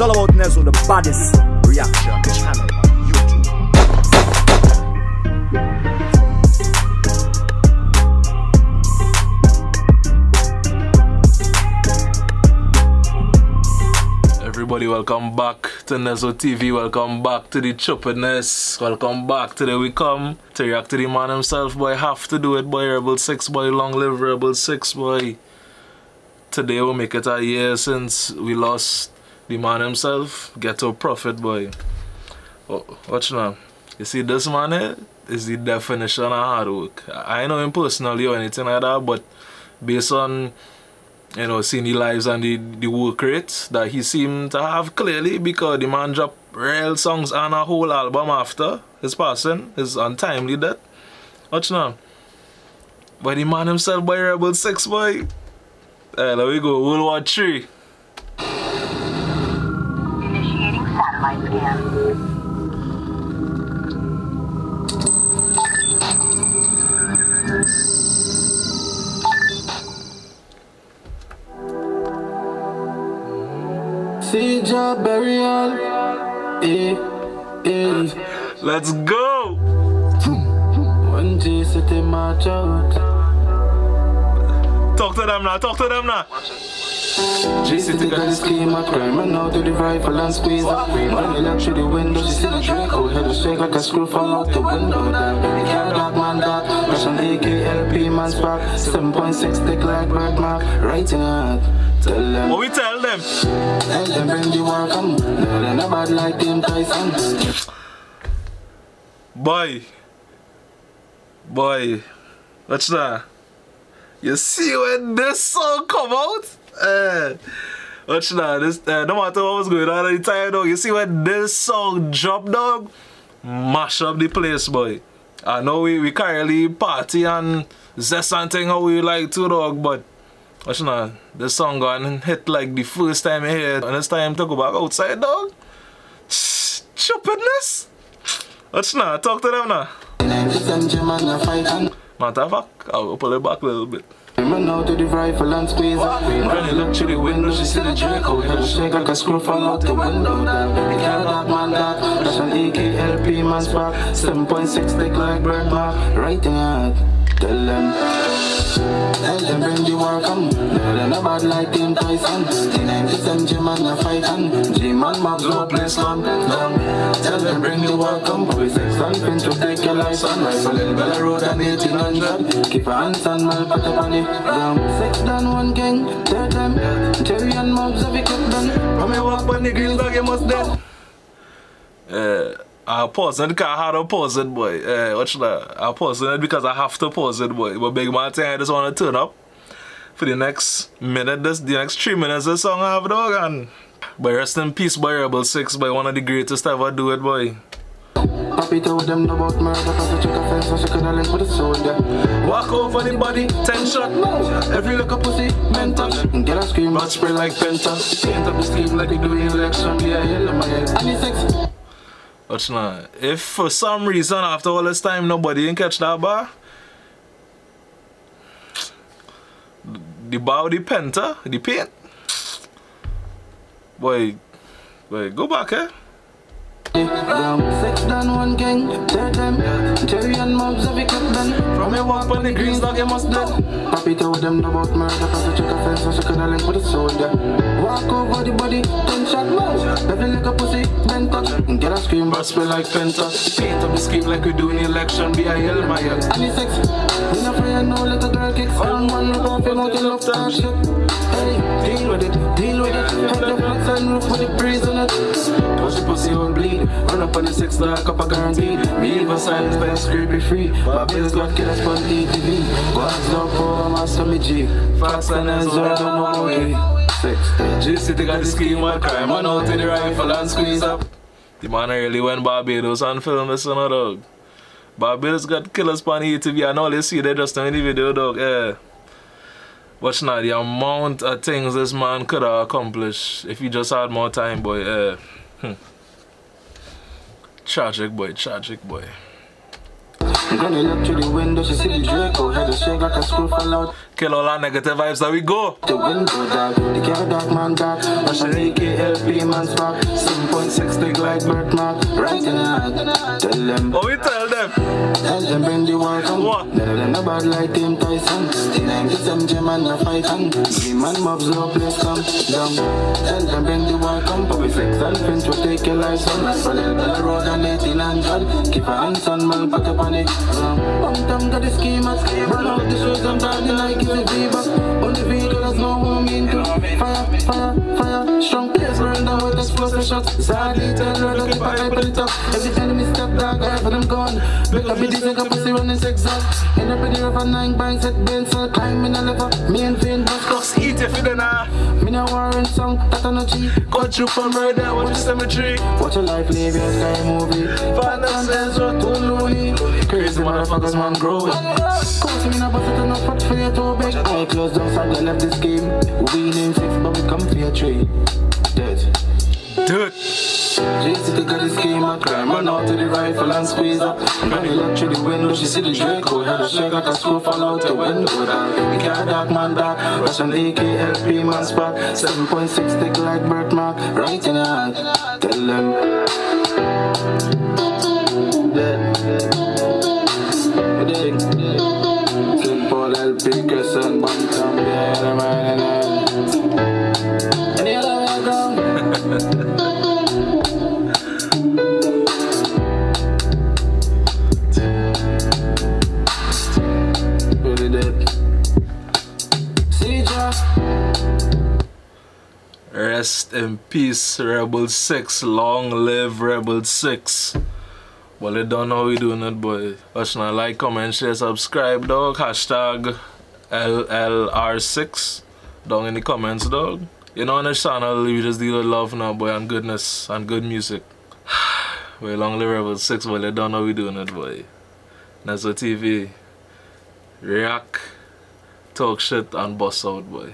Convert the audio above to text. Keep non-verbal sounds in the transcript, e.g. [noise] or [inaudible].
all about Nezzo, the baddest reaction channel. Everybody, welcome back to Nezzo TV. Welcome back to the Chupidness. Welcome back to the We Come to react to the man himself. Boy, have to do it, boy. Rebel 6, boy. Long live Rebel 6, boy. Today will make it a year since we lost the man himself. Ghetto Prophet, boy. Oh, watch now. You see, this man here is the definition of hard work. I know him personally or anything like that, but based on you know, seeing the lives and the, the work rates that he seemed to have clearly because the man dropped real songs and a whole album after his passing, his untimely death. Watch now. But the man himself by Rebel 6 boy. Uh, there we go, World War 3. Eh, eh. Let's go! One G city march out. Talk to them now, talk to them now. G city got the scheme of crime and now to the rifle and squeeze up. Money lock through the window, she see the drink out. Head to shake like a screw fall out the window. Damn, the car dog man dog. Russian AKLP man spark. 7.6 thick like bird mark. Writing hard. Tell them. What we tell them? Tell them bring the war come. Bad like Tyson. Boy. Boy. Watch that. You see when this song come out? Uh, watch that. This, uh, no matter what was going on at the time, dog. You see when this song drop, dog? Mash up the place, boy. I know we, we currently party and zest and thing how we like to, dog, but watch now. This song gone hit like the first time it. And it's time to go back outside, dog. Stupidness. Watch now. Talk to them now. Matter of fact, I'll pull it back a little bit. Run out to the rifle and squeeze up. Granny look through the window, she see the Draco. Head to shake like a screw fall out the window. The car dog man dog. Russian AKLP man spark. 7.6 thick like bird mark. Writing hard. Tell them. Tell them bring the war come. They're not bad like Tim Tyson. The 97 G-man a fight on. G-man mobs no place long. Down. Tell them bring the war come. We six and pin to take your license. Rifle in Bella Road and 1800. Keep a hands on my put up on it. Down. Six down one gang. Tell them. Jerry and mobs have it kept done. When me walk on the grill, dog, you must dead. Uh, I pause it because I had to pause it, boy. Uh, watch that. I pause it because I have to pause it, boy. But big man, thing, I just want to turn up for the next minute, this the next three minutes. This song I have, dog, and but rest in peace, boy. Rebel Six, boy, one of the greatest ever do it, boy. Papi told them about murder Cause the chick a fence so she coulda link with the soldier Walk over the body, ten shot. Every look a pussy, men touch Get a scream, but spray like Penta Paint up the sleeve like we do election a hell in my head And the sex Watch now. If for some reason after all this time nobody didn't catch that bar, the bar the penta, the paint, boy, boy, go back, eh? Down, six down, one gang. Tell them, Jerry and mobs have kept done From your walk on the greens, dog, you must dead. Papi told them about murder the chick a fence so she coulda link with the soldier. Walk over the body, ten shot mouth Every a pussy, men touch Get a scream, but spray like Penta. Paint up the scheme like we do in the election, be a hell, my head. And the sex, we not and no little girl kicks. On one look off your mouth, you love to shit Hey, deal with it, deal with it. Head the flex and roof with the breeze on it. Push the pussy on bleed Run up on the six dark up a guaranteed. Me leave a silence by a scrape free. But bills got killers on TTV God's no power, master me G. Fast and as well, don't know way. Six, G City got the scheme, one crime, man out to the rifle and squeeze up. The man really went Barbados and filmed this one, dog. Barbados got killers on ETV and all you see they just in the video, dog. Yeah. Watch now, the amount of things this man could have accomplished if he just had more time, boy. Yeah. Hmm. Tragic, boy. Tragic, boy. Granny look through the window, she see the Draco. Head a shake like a screw fall out Kill all our negative vibes that we go. the window dark. The car dark man dark. Russian AKLP man spark. 7.6 big like birthmark. Right in the heart. Tell them. Oh, we tell them. Tell them bring the work on. What? None of them no bad like Tim Tyson. The 97 gem and a fight on. The man mobs low place come down. Tell them bring the work on. But we flex and pinch will take your license. Follow the road and 1800. Keep a hands on man, put up on it. Bum tum got the schema. Run out the shows I'm talking like it's a fever. Only video that's no home into. Fire, fire, fire. Strong players burn down with explosive shots. Sadly, tell her that if I put it up. Every enemy step dog, I have them gone. Build up with this pussy running zigzag. End up in the river nine binds at Benson. Climbing a lever. Me and Finn bus Cause eat if you dinner. Me no warrant song, that on a G. Go through for murder, watch the cemetery. Watch your life live your sky movie. Fantasy are too lonely. Crazy motherfuckers man growing. Course me no bust it enough fat for your toe big. I close down side, I left this game. We name six, but we come for your tree. Dead. Dude. Got this game crime Run out to the rifle and squeeze up through the window, she see the Draco Head a shake like a screw fall out the window dark The car dark man dark Russian AKLP man spot 7.6 thick like birthmark Right in the heart Tell them Dead See ya. Rest in peace, Rebel 6. Long live Rebel 6. Well, you don't know we doing it, boy. Watch now, like, comment, share, subscribe, dog. Hashtag LLR6. Down in the comments, dog. You know, on the channel, we just deal with love now, boy, and goodness, and good music. [sighs] well, long live Rebel 6, well, you don't know we doing it, boy. Nezzo TV. React, talk shit, and boss out, boy.